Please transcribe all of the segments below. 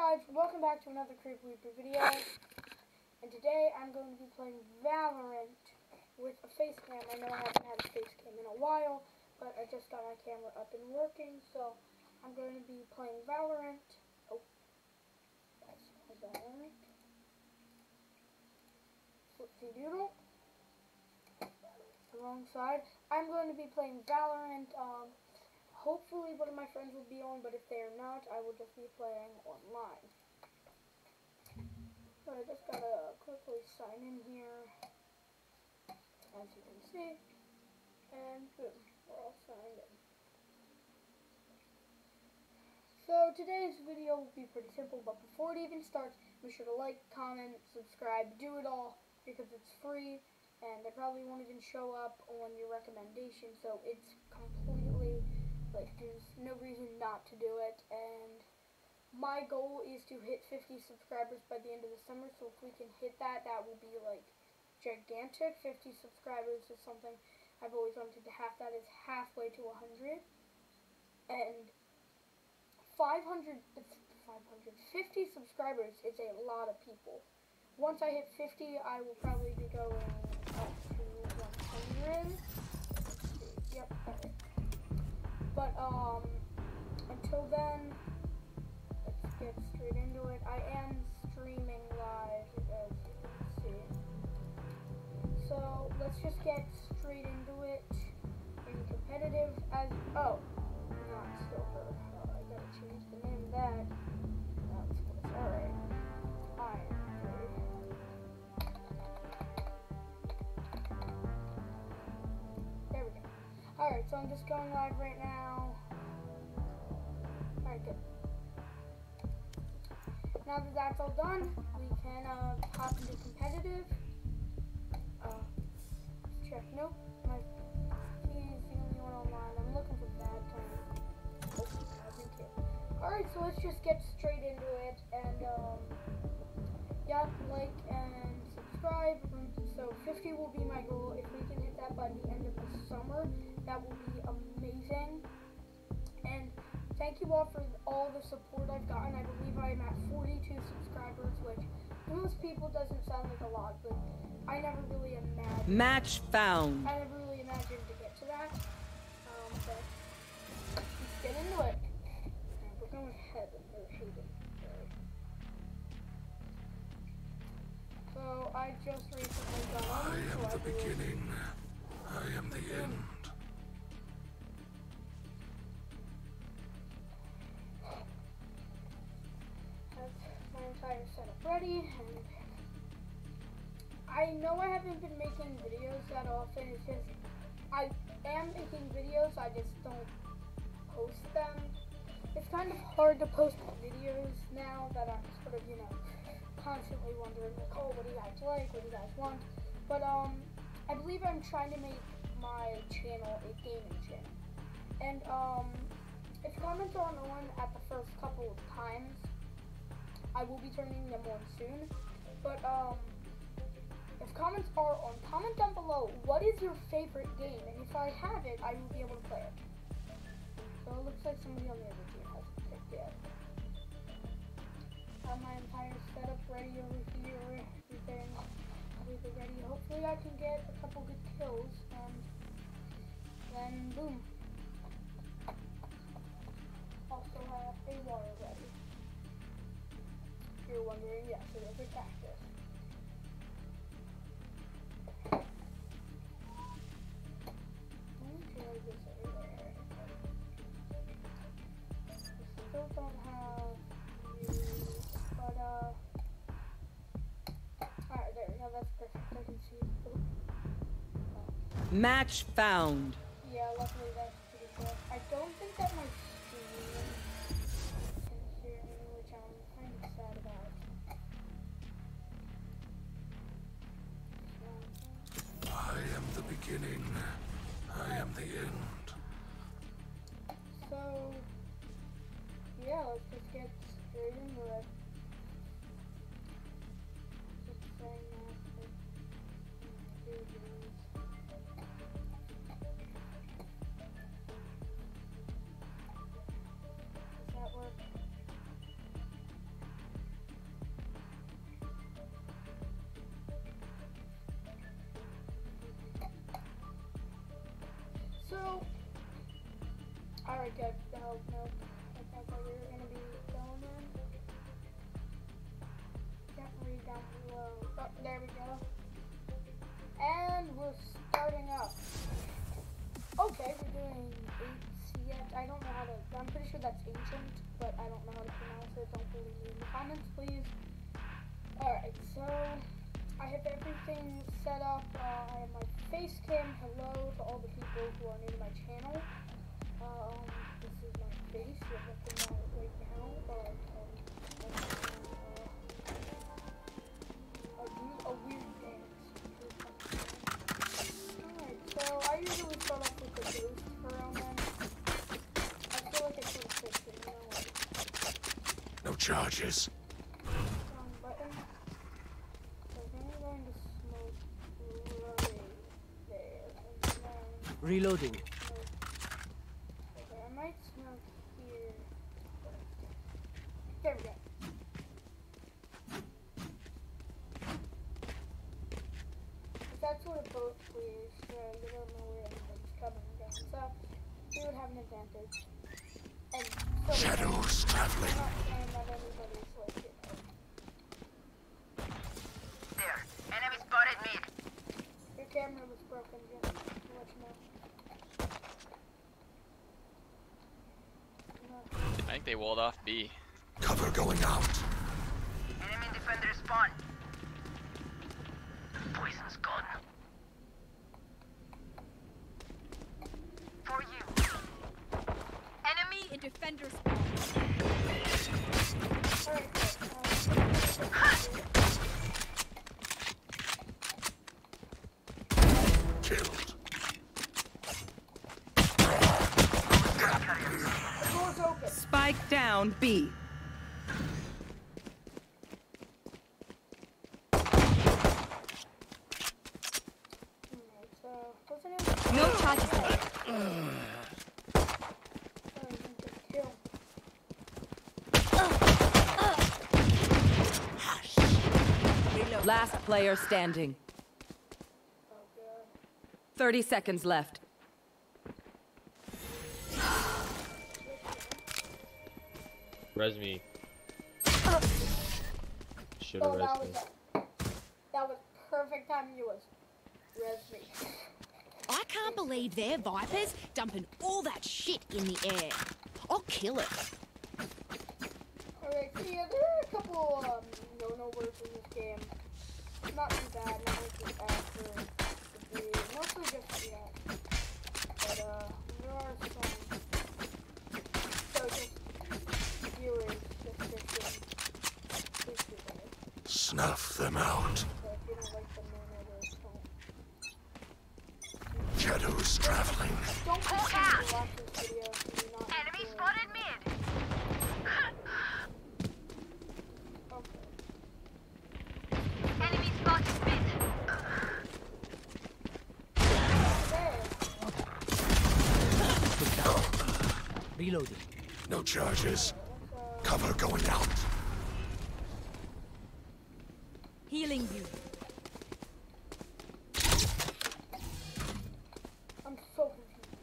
guys, welcome back to another Creeper Weeper video. And today I'm going to be playing Valorant with a face cam. I know I haven't had a face cam in a while, but I just got my camera up and working, so I'm going to be playing Valorant. Oh, that's Valorant. Whoopsie doodle. The wrong side. I'm going to be playing Valorant. Um, Hopefully one of my friends will be on, but if they're not, I will just be playing online. So I just gotta quickly sign in here, as you can see, and boom, we're all signed in. So today's video will be pretty simple, but before it even starts, be sure to like, comment, subscribe, do it all, because it's free, and I probably won't even show up on your recommendation, so it's completely like, there's no reason not to do it. And my goal is to hit 50 subscribers by the end of the summer. So if we can hit that, that will be like gigantic. 50 subscribers is something I've always wanted to have. That is halfway to 100. And 500, 550 subscribers is a lot of people. Once I hit 50, I will probably be going up to 100. Yep. But, um, until then, let's get straight into it. I am streaming live, as you can see. So, let's just get straight into it. In competitive, as, oh, not still her. Oh, I gotta change the name of that. That's what's, alright. Iron. Alright, so I'm just going live right now. That's all done, we can uh, hop into competitive. Uh, check. Nope, my he's the only one online. I'm looking for bad time. Alright, so let's just get straight into it. And, um, yeah, like and subscribe. So 50 will be my goal. If we can hit that by the end of the summer, that will be amazing. And thank you all for all the support I've gotten. I believe I'm at 42 subscribers, which to most people doesn't sound like a lot, but I never really imagined. Match found. I never really imagined to get to that. Um, but let's get into it. We're going heaven or Hayden. So I just recently got on. I am so the I beginning. I know I haven't been making videos that often. It's just I am making videos. I just don't post them. It's kind of hard to post videos now that I'm sort of you know constantly wondering like, oh, what do you guys like? What do you guys want? But um, I believe I'm trying to make my channel a gaming channel. And um, if comments aren't on at the first couple of times, I will be turning them on soon. But um, if comments are on, comment down below what is your favorite game, and if I have it, I will be able to play it. So it looks like somebody on the other team hasn't picked yet. Have my entire setup ready over here, everything, everything ready. Hopefully I can get a couple good kills, and then boom. That's perfect. I can see. Oh. Match found. Yeah, luckily that's pretty good. I don't think that my beginning. Uh, I am the end. Good. Oh, no. I thought that we were gonna be going in. Can't read down below. Oh, there we go. And we're starting up. Okay, we're doing ancient. I don't know how to. I'm pretty sure that's ancient, but I don't know how to pronounce it. Don't believe me in the comments, please. Alright, so I have everything set up. Uh, I have my face cam. Hello to all the people who are new to my channel. Then Reloading. Okay, I might smoke here. There we go. But That's where both clears, so you don't know where anything's coming from. So we would have an advantage. And so Shadows I'm traveling. not saying that anybody's like, you know, There. Enemy spotted mid. Your camera was broken, Jim. To let you know. No. I think they walled off B. Cover going out. Enemy defender spawn. Poison's gone. For you. Enemy in defender spawn. Alright, good. Killed. The door's open. Spike down B. Alright, so, what's the name? No charges left. Oh, you can just kill. Last player standing. Oh, 30 seconds left. Res me. Should Oh, have that res was, me. that was perfect timing. You was res me. I can't believe they're Vipers dumping all that shit in the air. I'll kill it. Alright, so yeah, there are a couple, um, no-no words in this game. Not too bad, not the breed. Mostly just, yeah. But, uh, there are some. So just, viewers, just. Snuff them out. Shadows traveling. Don't continue to watch this video if you're not Enemy enjoying spotted mid. it. Okay. Enemy spotted mid. There. Reloading. No charges. Cover going out. Healing you. I'm so confused.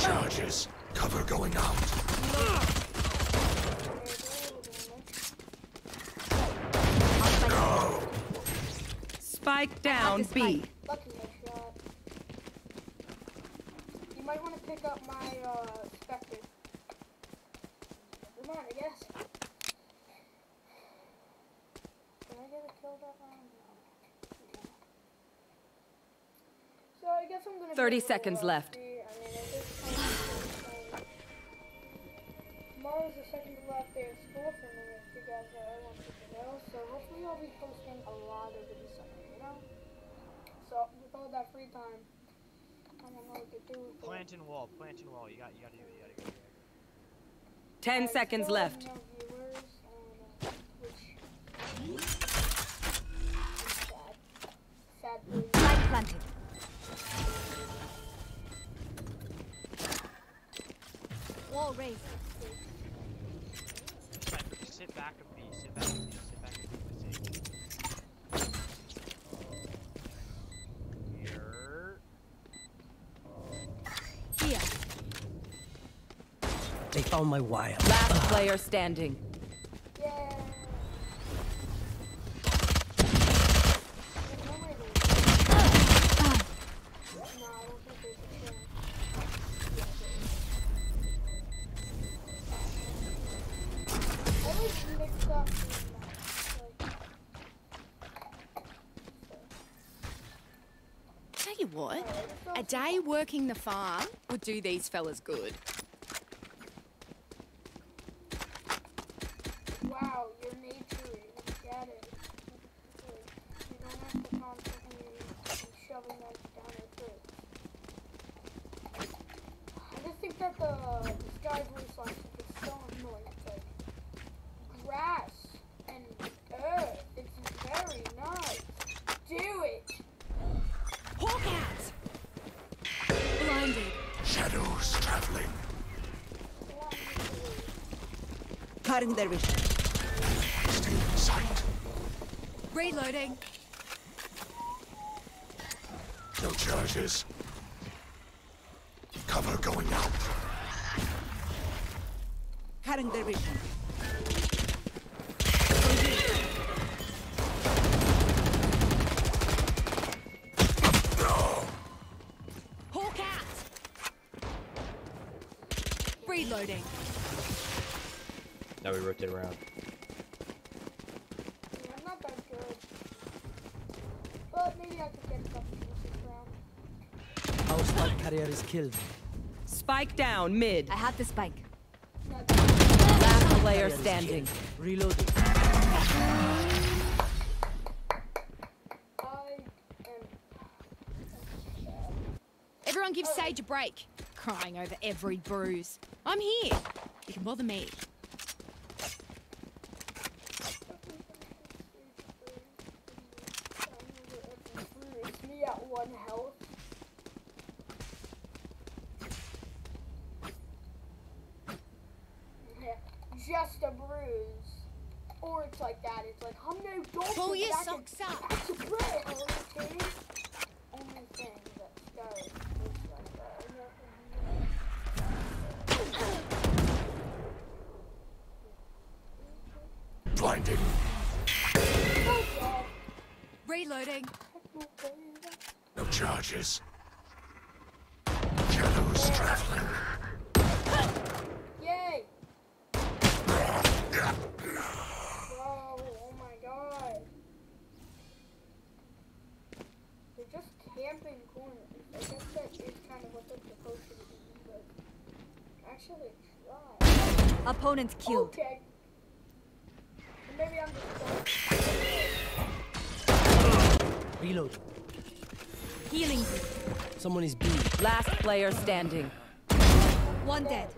Charges. Cover going out. Spike down B. spike. Lucky no shot. You might want to pick up my uh, Spectre. Never mind, I guess. Did I get a kill that round? No. So I guess I'm gonna. 30 be a little seconds left. I mean, at this point, tomorrow's the second to last day of school for me, if you guys uh, want to know. So hopefully I'll be posting a lot over all that free time, I don't know what to do with it. Plant and wall, plant and wall. You got, you got to do it. You got to go. 10 I seconds still left. No viewers um, on Twitch. Sad. Planted. Wall raised. all my wild. Last player standing. Yeah. Tell you what, a day working the farm would do these fellas good. their vision. Stay in sight. Reloading. No charges. Cover going out. Cutting their vision. Reloading rotate around. Yeah, I'm not that good. But maybe I could get a couple spike carrier is killed. Spike down, mid. I have the spike. Last player standing. Reloading. Everyone give Sage a break. Crying over every bruise. I'm here. You can bother me. opponents killed. Okay. Reload. Healing. Someone is B. Last player standing. One dead.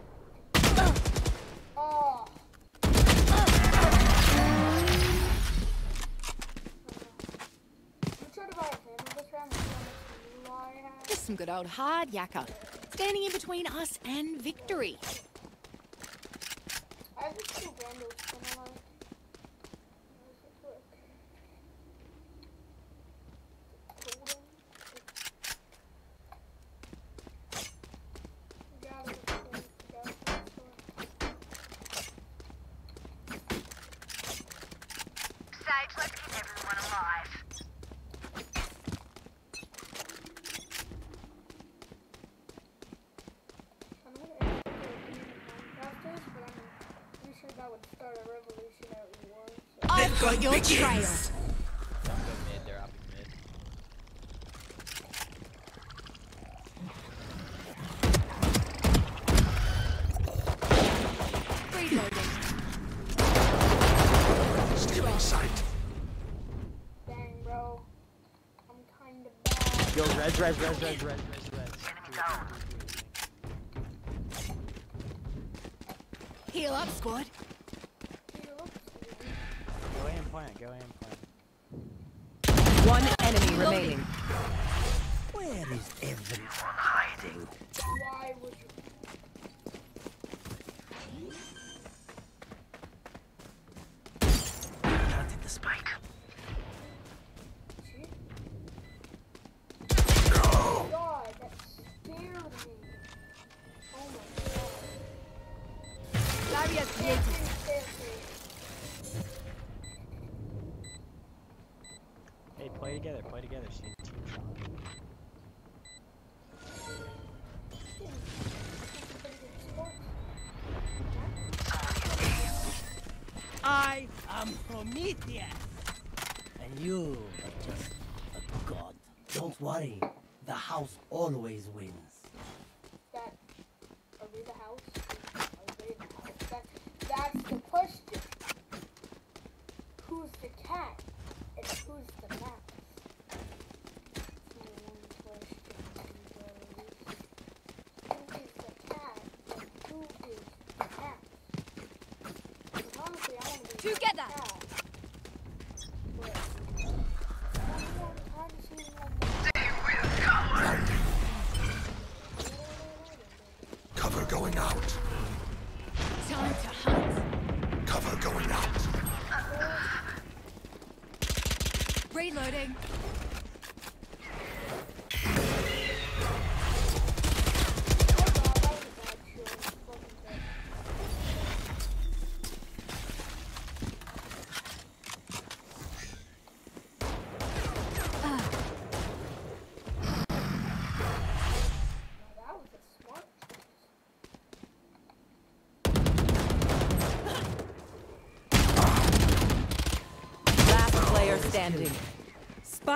Just some good old hard yakka. Standing in between us and victory. res, res, res, res. Prometheus! And you are just a god. Don't worry, the house always wins.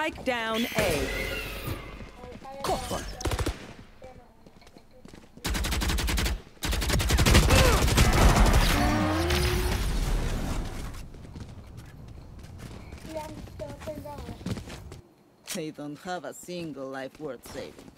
Strike down A. Copper. They don't have a single life worth saving.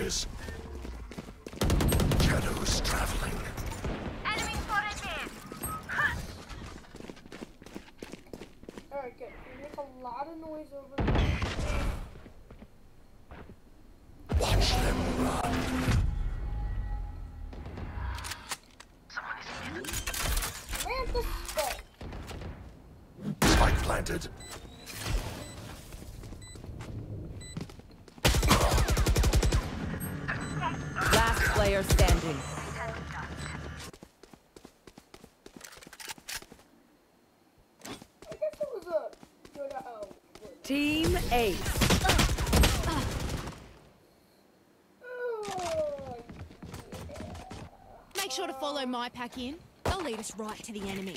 matters. player standing. Team Ace. Make sure to follow my pack in. They'll lead us right to the enemy.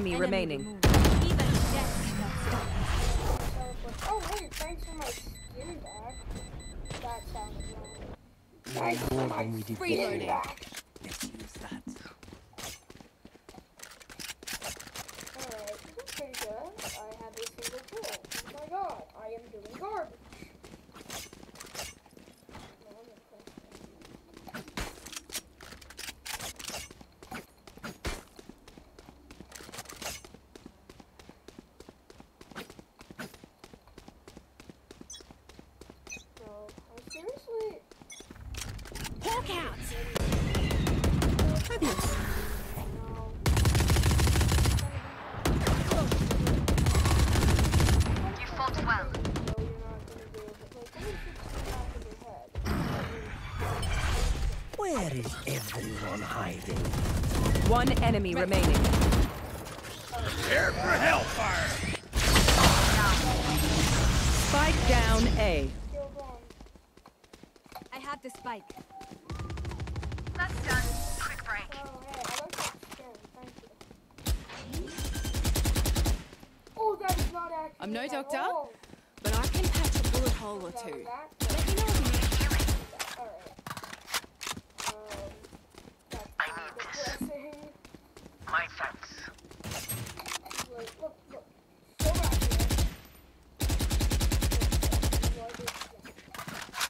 enemy, remaining. Oh wait, thanks for my skin back. That sounded wrong. My skin. One enemy remaining. Prepare for hellfire! Spike down A. Kill one. I have the spike. That's done. Quick break. Oh, hey, I like that skin. Thank you. Oh, that is not accurate. I'm no doctor. But I can patch a bullet hole or That two. was that. Let me know if you need Alright. Um, that's I kind need of this. depressing. My thanks. Like, look, look. So accurate. What is that?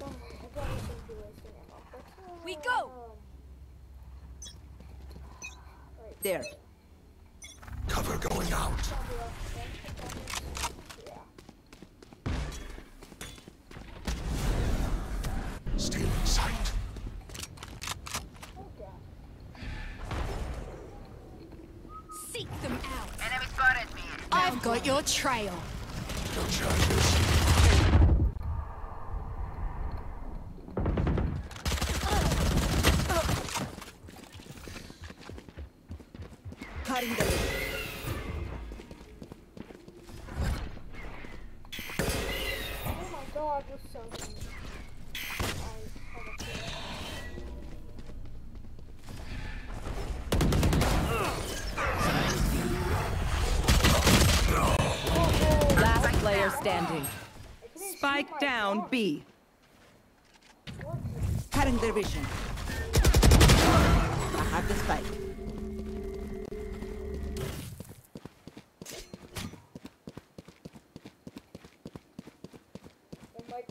I probably shouldn't be wasting ammo, but, We go! There. Cover going out. Probably off the bench, but that makes sense. Yeah. Stealing sight. Oh, God. Seek them out. Enemy spotted me. I've your trail. Player standing. I couldn't shoot Spike down. B. What is- Cutting their vision. I have the spike. It might,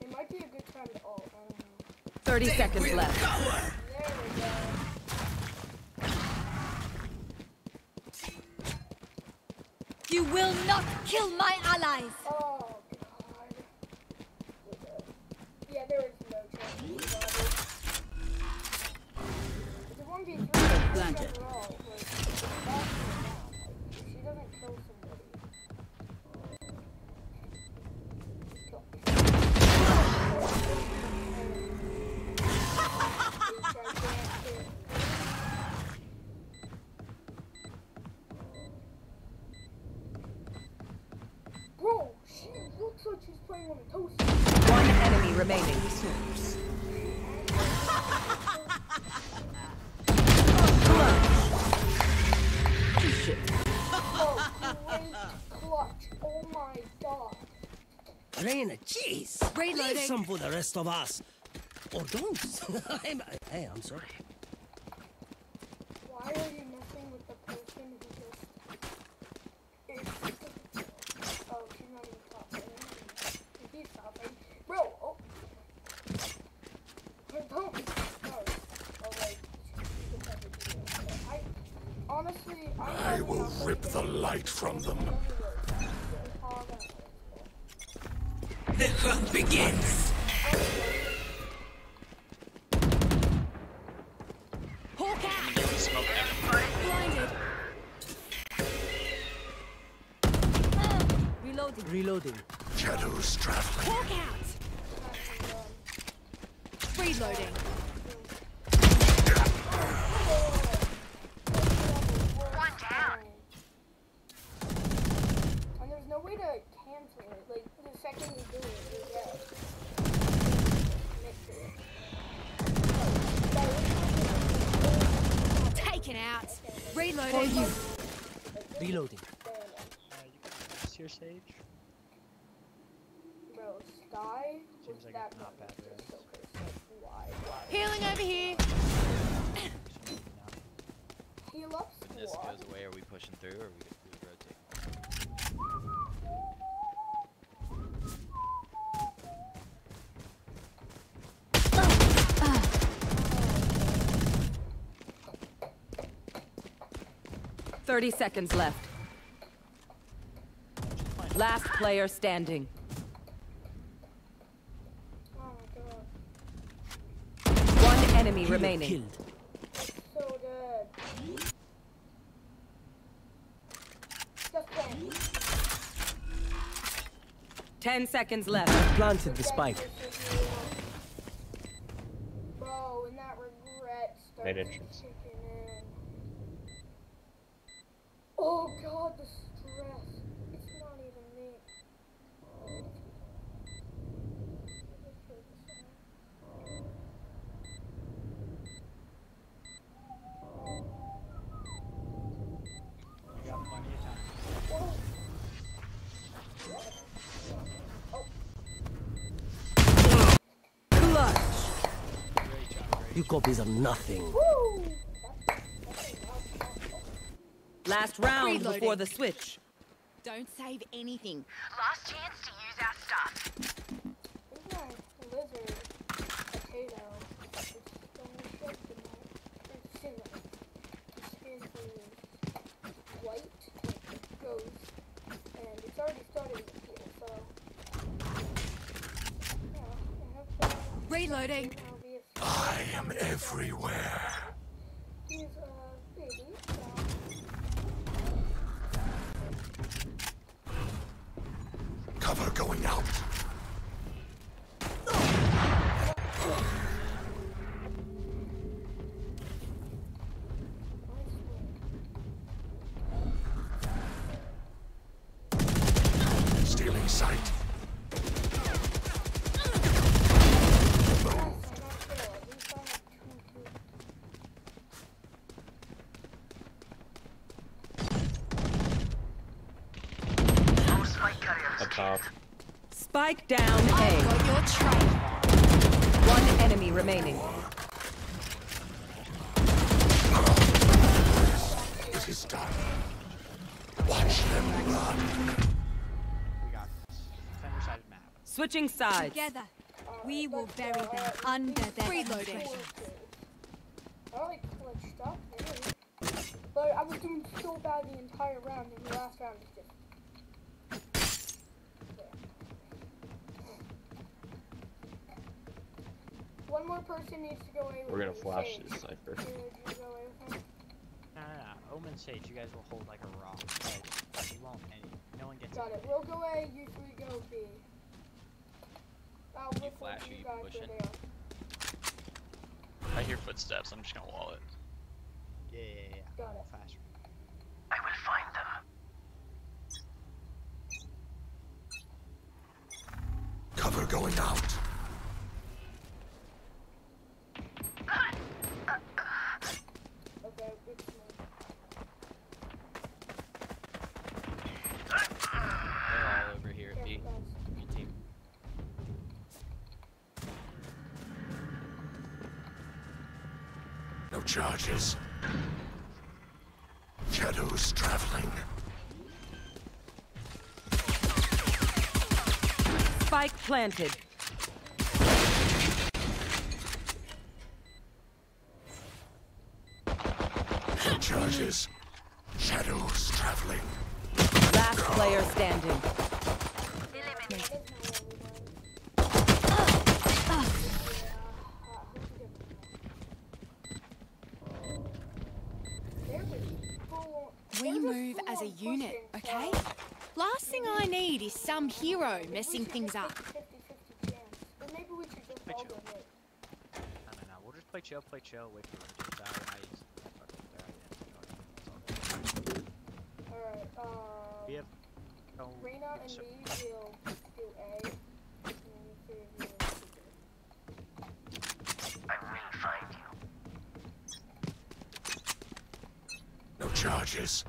it might be a good time to ult. I don't 30 seconds left. There we go. You will not kill my allies. Oh god. Yeah, there is no chance. It's a 1v3. Planted. Leave some for the rest of us. Or don't. I'm, hey, I'm sorry. Why are you messing with the person who just... It's... Oh, she's not even talking. He's talking. Bro, oh. Her don't. No. Oh, wait. She could never do this. I... Honestly, I'm I will rip the light from them. Hunt begins. Hawk out. Blinded. Reloading. Reloading. Shadows traveling. Hawk out. Reloading. One down. And there's no way to cancel it. Like, the second you do it, you're dead. Miss it. Taken out. Reloading. Reloading. Uh, you can use your sage. Bro, Skye was Seems like it's not bad, was right? so cursed. Like, why? Why? Healing over here. Heal up When this goes away, are we pushing through or are we, we rotating? Thirty seconds left. Last player standing. enemy remaining. Killed. Ten seconds left. I planted the spike. Made entrance. Nothing. Woo! Last round Reloading. before the switch. Don't save anything. Last chance to use our stuff. Where's my lizard potato? It's only shaped in my it's in it. Its skin is white, like goes, and it's already starting to heal, so yeah, I have to Reloading. I am everywhere. Spike down A. Your trail. One enemy remaining. It is done. Watch them run. We got this. Defender-sided map. Switching sides. Together, we will bury them under their Reloading. I like clutch stuff, really. But I was doing so bad the entire round, and the last round is just. One more person needs to go away We're gonna flash this sniper. Would you go away with him? No, no, no. Omen Sage, you guys will hold like a rock. Like, you won't. Any, no one gets Got it. We'll go A, you three go B. I'll You look flash you you guys push where in? they are. I hear footsteps. I'm just gonna wall it. Yeah, yeah, yeah. Got it. Faster. I will find them. Cover going out. Okay, it's me. They're all over here at B. Careful, guys. Good team. No charges. Shadows traveling. Spike planted. Charges. Shadows traveling. Last player standing. Some hero messing things up. maybe we should just all go mid. No, no, no. We'll just play chill, play chill, wait for it to die. I use fucking die. It's all good. Alright, uh, We have. Oh, Reyna and so- me will do A. And then you three of you will do B. I will find you. No charges.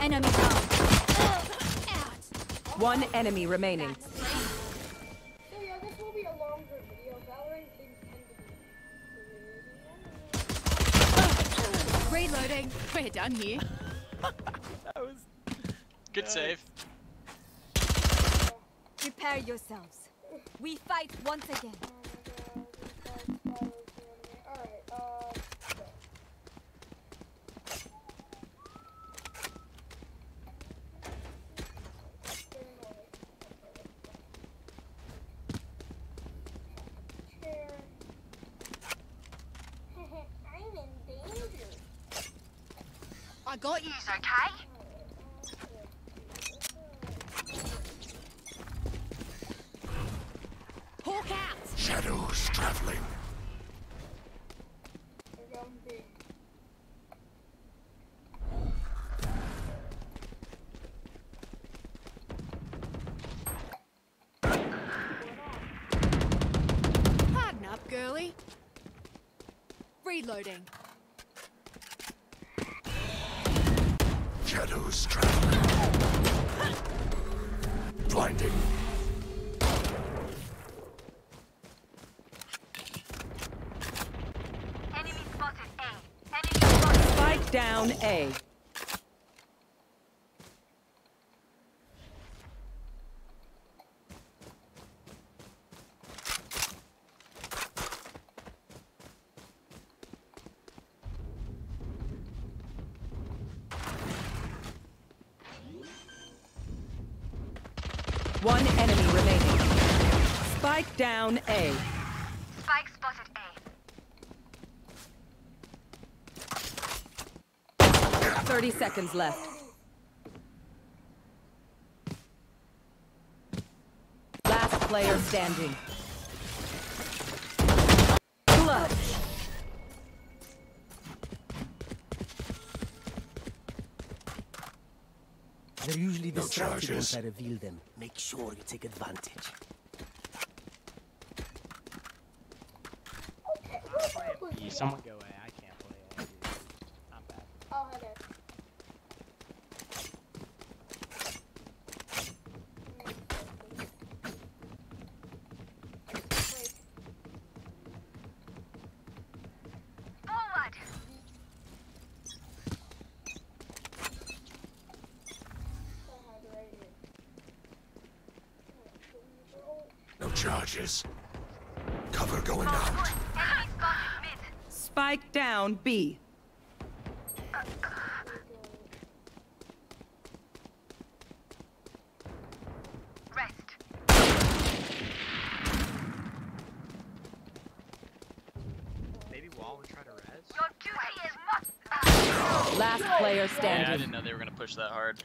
Enemy down. One enemy remaining. Reloading. We're done here. that was good nice. save. Prepare yourselves. We fight once again. Reloading. Shadows traveling. Blinding. One enemy remaining. Spike down A. Spike spotted A. 30 seconds left. Last player standing. charges. I reveal them. Make sure you take advantage. Someone. charges. Cover going out. Spike down, B. Last player standing. Yeah, I didn't know they were gonna push that hard.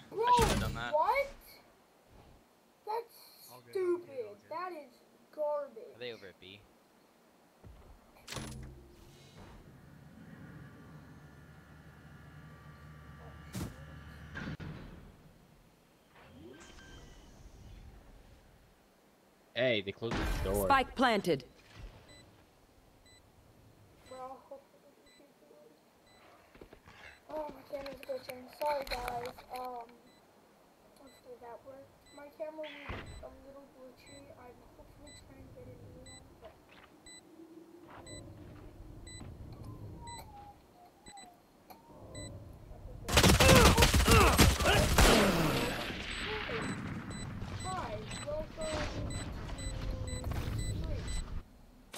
they closed the door. Spike planted.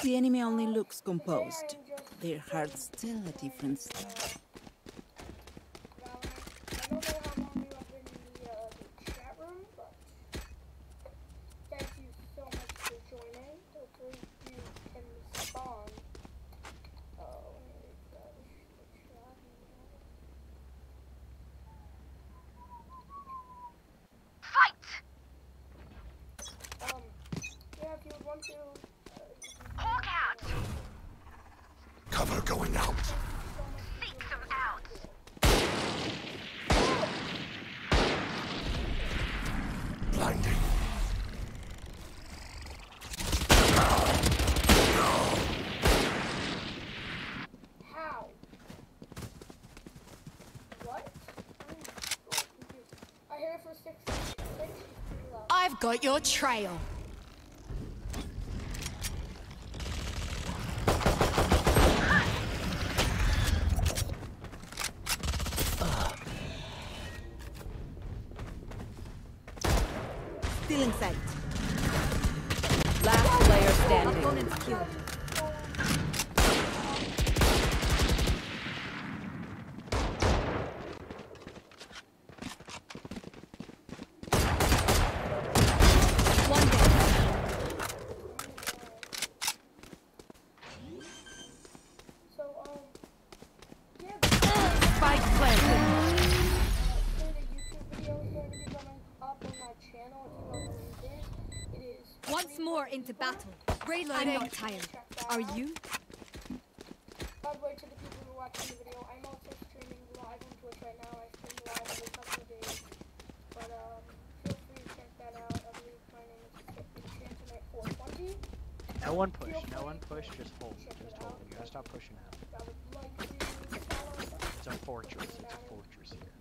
The enemy only looks composed. Their hearts tell a different story. got your trail. Into people. battle. I'm not tired. Are you? By the way, to the people who are watching the video, I'm also streaming live on Twitch right now. I stream live every couple of days. But, um, feel free to check that out. I believe my name is Enchantinate420. No one push. No one push. Just hold. Just hold. You gotta stop pushing out. I would like to follow It's a fortress. It's a fortress here.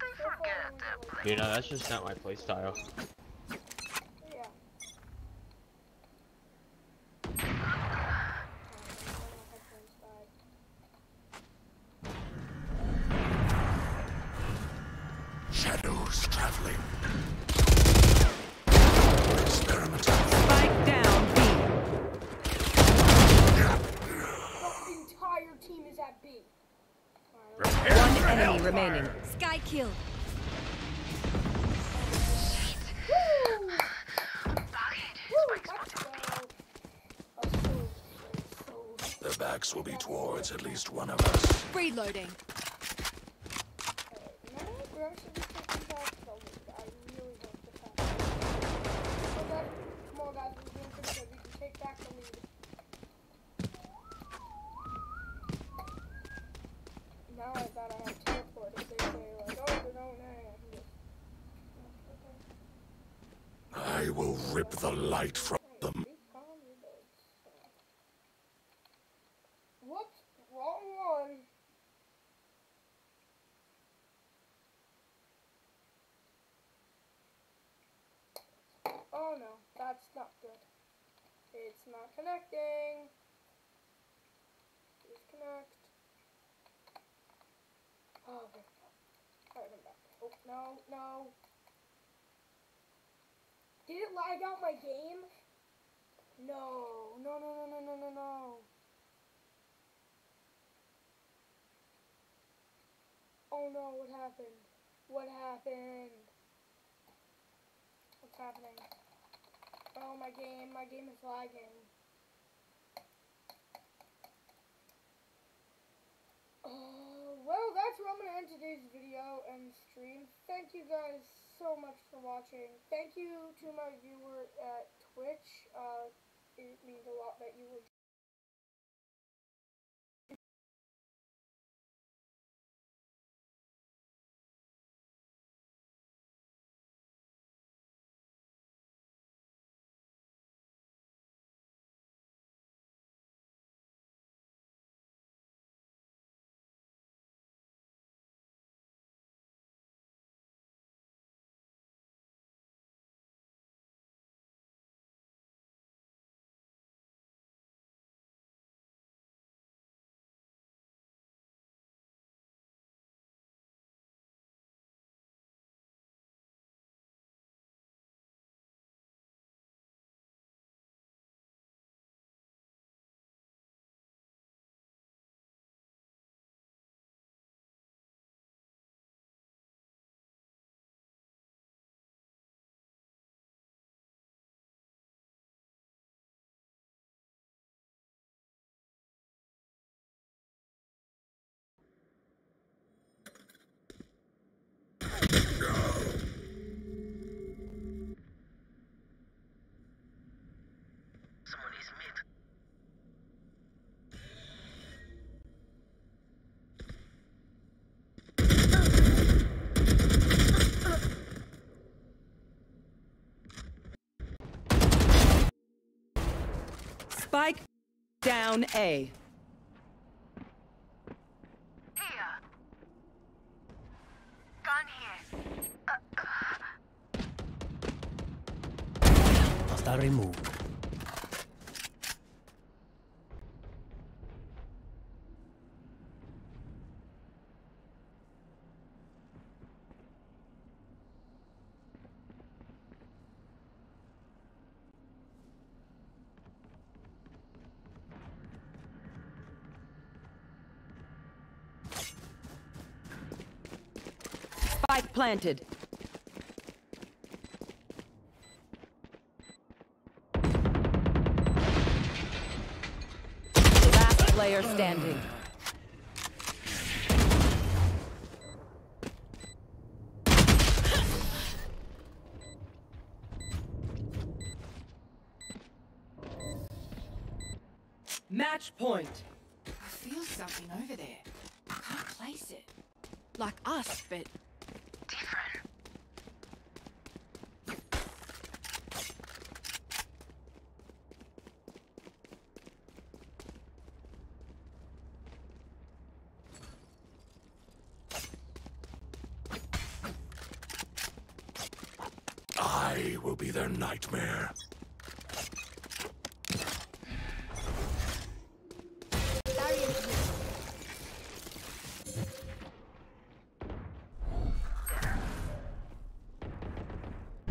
They forget their place. You know, that's just not my playstyle. No, I can just... I will rip the light from them. Please calm your bugs. Whoops, wrong one. Oh no, that's not good. It's not connecting. Disconnect. Oh, there we go. Alright, I'm back. Oh, no, no. Did it lag out my game? No, no, no, no, no, no, no, no. Oh no, what happened? What happened? What's happening? Oh, my game, my game is lagging. Oh, well, that's where I'm going to end today's video and stream. Thank you guys so much for watching. Thank you to my viewer at Twitch. Uh, it means a lot that you would Spike down A. Here. Gun here. Uh, uh. Hostile removed. Spike planted. Last player standing. Match point. I feel something over there. I can't place it. Like us, but Different. I will be their nightmare.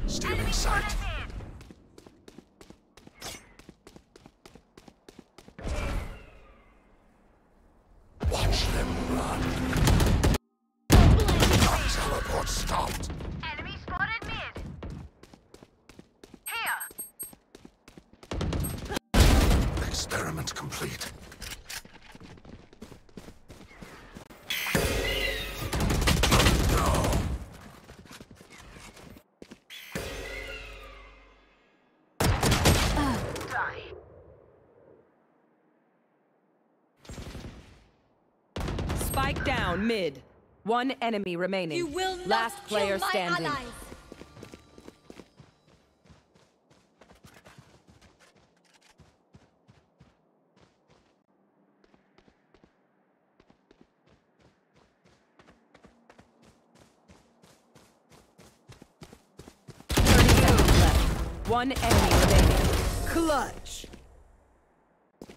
Stealing sight. Watch them run. Teleport stopped. Enemy spotted mid. Here. Experiment complete. Spike down mid. One enemy remaining. You will not Last kill player my standing. allies. Thirty seconds left. One enemy remaining. Clutch.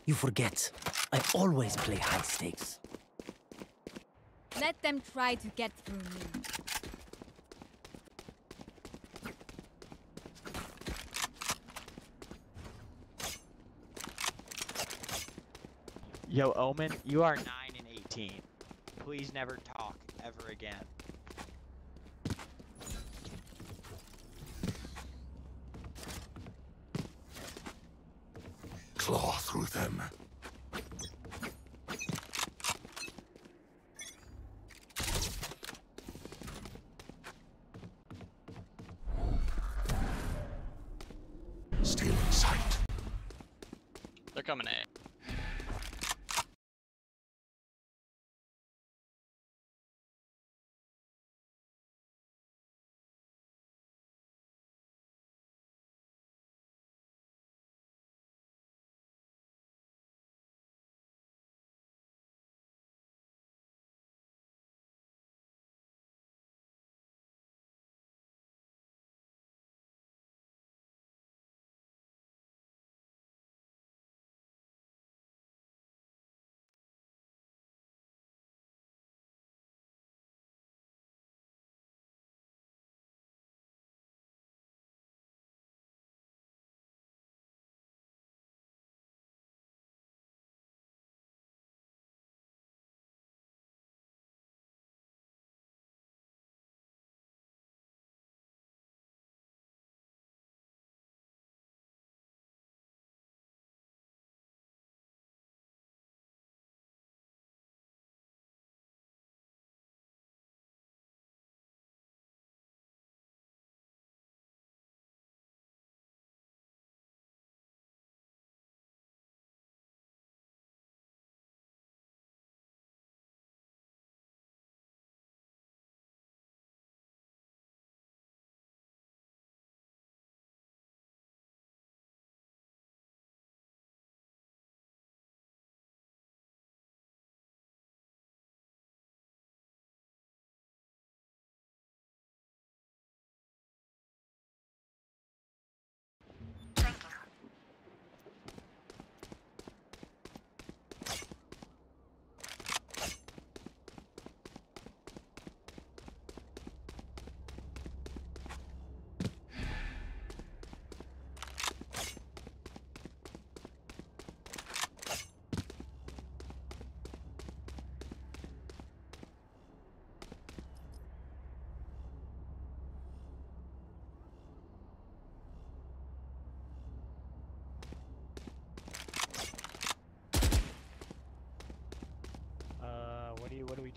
You forget. I always play high stakes. Let them try to get through me. Yo, Omen, you are 9 and 18. Please never talk ever again.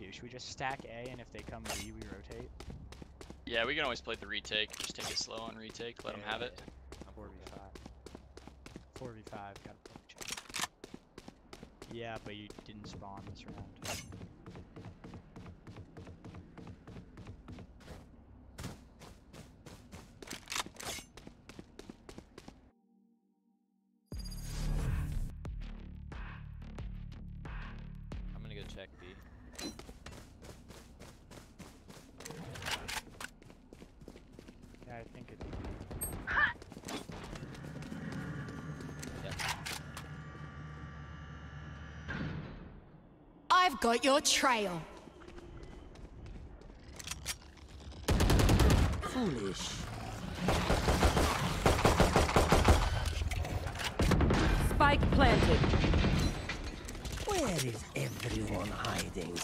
Do? Should we just stack A and if they come B, we rotate? Yeah, we can always play the retake. Just take it slow on retake. Let them have it. Four v five. Four v five. Got a poke check. Yeah, but you didn't spawn this round. I'm gonna go check B. I think it. I've got your trail. Foolish. Spike planted. Where is everyone hiding?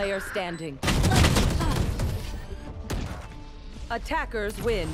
Player standing. Attackers win.